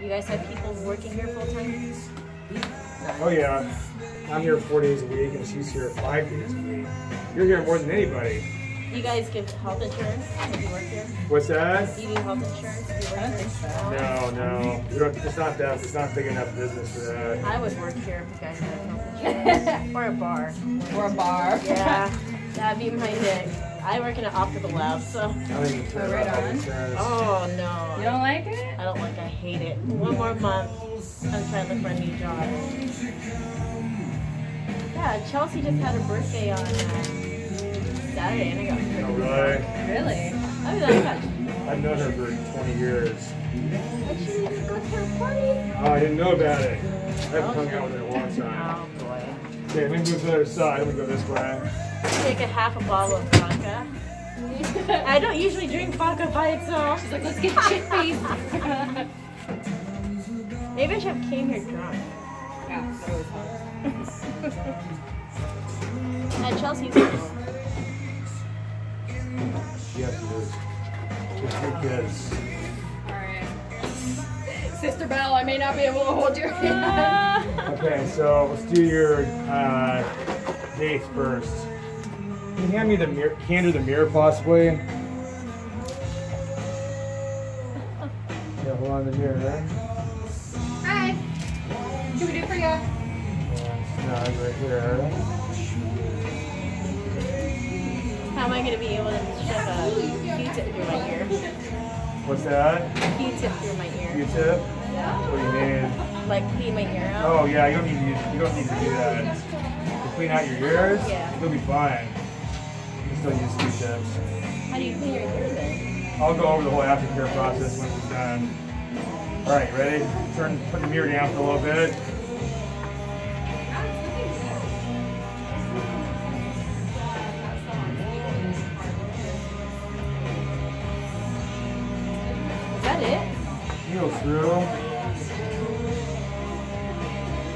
You guys have people working here full time? Oh yeah, I'm here four days a week, and she's here five days a week. You're here more than anybody. You guys give health insurance if you work here? What's that? Do You do health insurance if you work here? No, no, we don't, it's not that. It's not big enough business for that. I would work here if you guys had health insurance. or a bar. Or a bar. Yeah, that'd be my dick. I work in an optical lab, so. I don't even care Oh, right on. Oh no. You don't like it? I don't like. It. I hate it. One more month. I'm trying to look for a new job. Yeah, Chelsea just had her birthday on uh, Saturday, and I got. Oh, really? Really? I mean, I got. I've known her for 20 years. Actually, you go to her party. Oh, I didn't know about it. I haven't hung out with her in a long time. Oh boy. Okay, let me move to the other side. Let me go this way. Take a half a bottle of vodka. I don't usually drink vodka by itself. She's like, let's get shit. Maybe I should have came here drunk. yeah, that always helps. At Chelsea's home. Yes, it is. Just two kids. Alright. Sister Belle, I may not be able to hold your hand. Okay, so let's do your uh, daith first. Can you hand me the mirror, hand her the mirror possibly? Yeah, hold on to the mirror, right? Hi. What can we do for you? Yeah, snug right here. How am I gonna be able to shove a Q-tip through my ear? What's that? Q-tip through my ear. Q-tip? Yeah. What do you mean? Like clean my ear out. Oh yeah, you don't need to use, you don't need to do that. To clean out your ears, Yeah. you'll be fine. Still use Q-tips. How do you clean your then? I'll go over the whole aftercare process once it's done. All right, ready? Turn, put the mirror down for a little bit. Is that it? Heel through.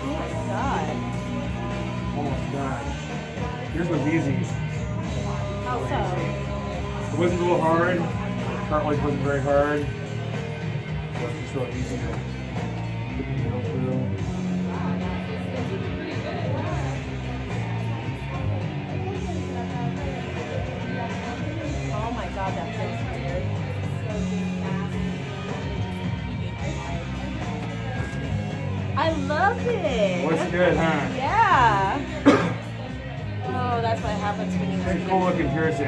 Oh my god. Almost done. Yours was easy. So? It wasn't real hard. Cartilage wasn't very hard. So it's just real easy to put the needle through. Oh my god, that feels weird. I love it. Looks good, huh? Pretty cool looking piercing.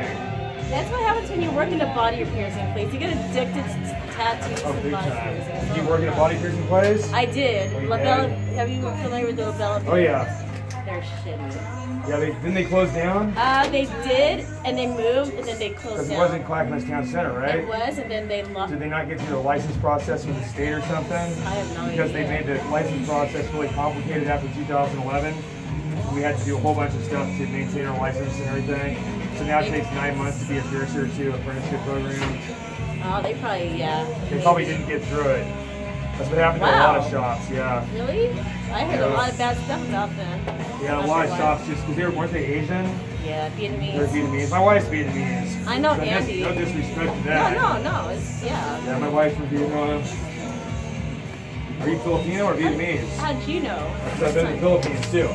That's what happens when you work in a body piercing place. You get addicted to tattoos Oh, and body time. piercings. Did you work in a body piercing place? I did. Oh, you Labella, have you familiar with the Labella? Oh yeah. They're shitty. Yeah, they, didn't they close down? Uh, they did, and they moved, and then they closed Because it wasn't Clackamas Town Center, right? It was, and then they lost. Did they not get through the license process with the state or something? I have no idea. Because they made the license process really complicated after 2011. We had to do a whole bunch of stuff to maintain our license and everything. So now it takes nine months to be a piercer to apprenticeship program. Oh, they probably yeah. They probably didn't get through it. That's what happened to a lot of shops, yeah. Really? I heard a lot of bad stuff about them. Yeah, a lot sure of why. shops just because they were, weren't they Asian? Yeah, Vietnamese. They're Vietnamese. My wife's Vietnamese. I know So no- Andy. No disrespect to No, that. no, no. It's yeah. Yeah, my wife's from Vietnam. Are you Filipino or Vietnamese? How'd you know? I've been to the Philippines too.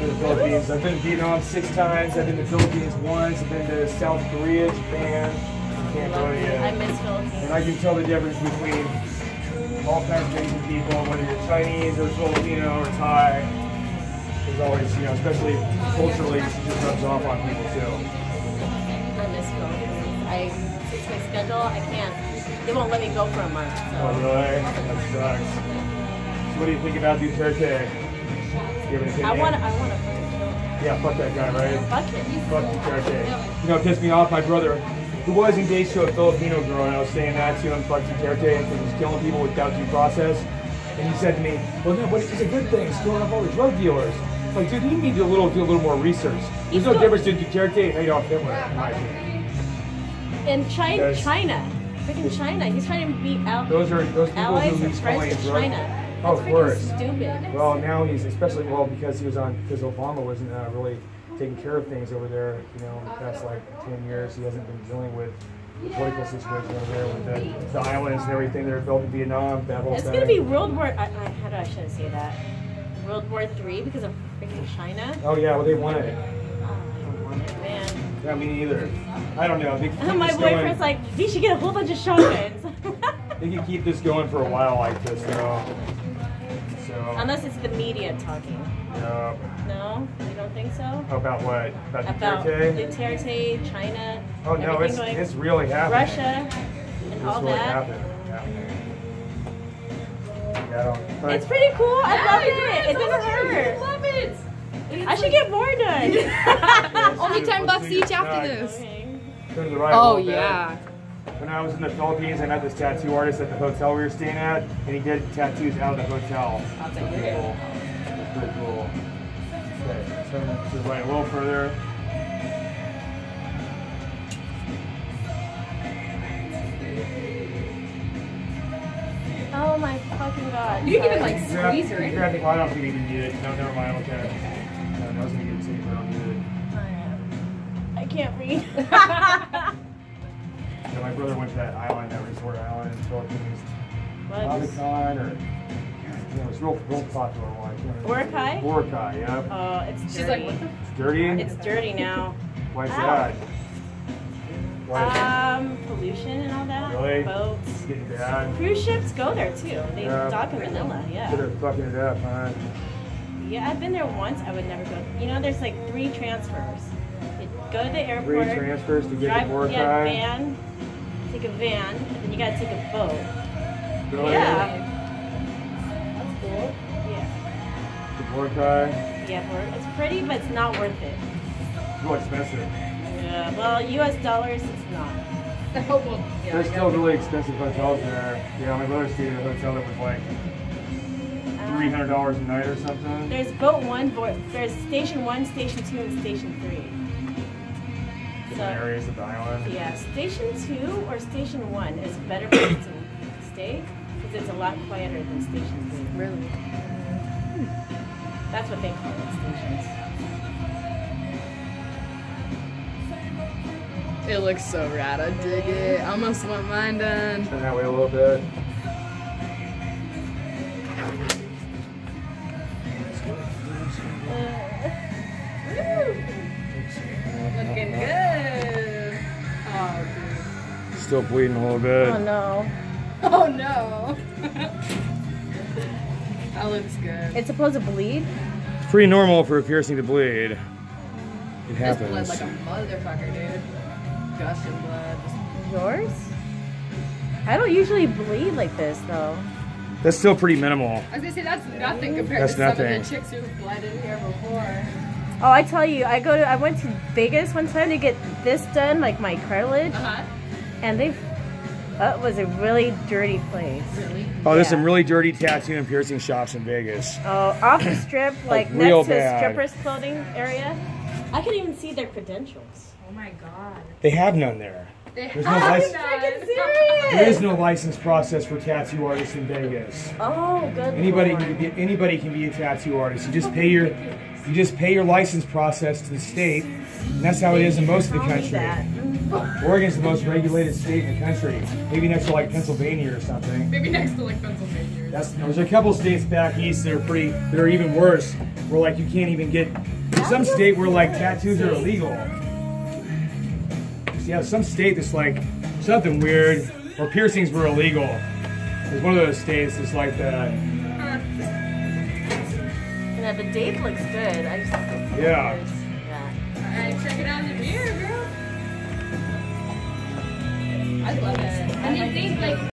The Philippines. I've been to Vietnam six times. I've been to the Philippines once. I've been to South Korea, Japan, I Cambodia. miss Philippines. And I can tell the difference between all kinds of Asian people, whether you're Chinese or Filipino or Thai. There's always, you know, especially culturally, it just rubs off on people too. I miss Philippines. I fix my schedule. I can't. They won't let me go for a month. Oh, really? That sucks. So what do you think about Duterte? I want. I want to. Yeah, fuck that guy, right? Fuck it. Fuck Duterte. You know, it pissed me off. My brother, who was engaged to a Filipino girl, and I was saying that to him, fuck Duterte, because he's killing people without due process. And he said to me, well, no, but it's a good thing. He's killing off all the drug dealers. Like, dude, you need to do a little, do a little more research. There's no difference between Duterte and Adolf Hitler, in my opinion. In China, China, freaking China. He's trying to beat out Those are those people allies who and friends calling with China. Oh, of course. stupid. Well, now he's especially well because he was on because Obama wasn't uh, really taking care of things over there. You know, in the past like ten years, he hasn't been dealing with the political situation over there with the, the islands and everything that are built in Vietnam. That whole It's thing. gonna be World War. I, I, how do I should say that? World War Three because of freaking China. Oh yeah, well they want it. Oh, I don't want it, man. Yeah, me neither. I don't know. My boyfriend's going. like, you should get a whole bunch of shotguns. They can keep this going for a while like this, though. So. Unless it's the media talking. yeah. No, you don't think so? About what? About About Duterte? Duterte, China, Oh no, it's going, it's really happening. Russia, and It's all really that. happening. Yeah. Yeah, I don't, but It's pretty cool. I love Yeah, it. It doesn't hurt. I Love it. I should get more done. Only 10 bucks each after this. this. Okay. Go the right Oh yeah. bit. Yeah. When I was in the Philippines, I met this tattoo artist at the hotel we were staying at, and he did tattoos out of the hotel. That's Pretty weird. cool. It's pretty cool. Okay, turn to the right a little further. Oh my fucking god. You can even, Sorry. like, Grab- Squeeze her in. grab the- well, I don't think you even need it. No, never mind. Okay. No, I was gonna get a tape, but I don't need it. I can't read. Yeah, my brother went to that island, that resort island in the Philippines. what? Balikan or yeah, it was real, real popular one. I can't remember. Boracay? Boracay, yeah. Oh, it's dirty. She's like, what the? It's dirty. It's dirty now. Why is Ow. that? Why that? Um, pollution and all that. Really? Boats. It's getting bad. Cruise ships go there too. They Yeah. dock in Manila. Yeah. They're fucking it up, huh? Yeah, I've been there once. I would never go. You know, there's like three transfers. You go to the Three airport. transfers to get drive, to Boracay. yeah, van. Take a van, and then you gotta take a boat. Really? Yeah. That's cool. Yeah. To Boracay. Yeah, Bor- it's pretty, but it's not worth it. It's real expensive. Yeah. Well, U.S. dollars, it's not. Oh, well, yeah, There's I still guess. really expensive hotels there. Yeah, my brother stayed at a hotel that was like three hundred dollars a night or something. There's boat one, bo- there's station one, station two, and station three. Different areas of the island. Yeah, station two or station one is a better place to stay because it's a lot quieter than station three. Really? Hmm. That's what they call it, stations. It looks so rad. I dig it. I almost want mine done. Turn that way a little bit. Still bleeding a little bit. Oh no. Oh no. that looks good. It's supposed to bleed? It's pretty normal for a piercing to bleed. It happens. This happens. bled like a motherfucker, dude. Gushing blood. Yours? I don't usually bleed like this though. That's still pretty minimal. I was gonna say that's nothing compared That's to some of the chicks who've bled in here before. Oh, I tell you, I go to I went to Vegas one time to get this done, like my cartilage, Uh huh. And they that was a really dirty place. Really? Oh, there's Yeah. some really dirty tattoo and piercing shops in Vegas. Oh, off the strip, like, Like, real next to bad. strippers clothing area. I could even see their credentials. Oh my god. They have none there. There's no have license. none. Freaking serious! There is no license process for tattoo artists in Vegas. Oh, good. Anybody lord. can be anybody can be a tattoo artist. You just pay your you just pay your license process to the state, and that's how it is in most of the country. Oregon's the most regulated state in the country, maybe next to like Pennsylvania or something. Maybe next to like Pennsylvania. That's there's a couple states back east that are pretty that are even worse, where like you can't even get some state where like tattoos are illegal. Yeah, some state that's like something weird, or piercings were illegal. There's one of those states that's like that. Yeah, the daith looks good. I just have to Yeah. Yeah. Alright, check it out in the mirror, girl. I love it. And you think like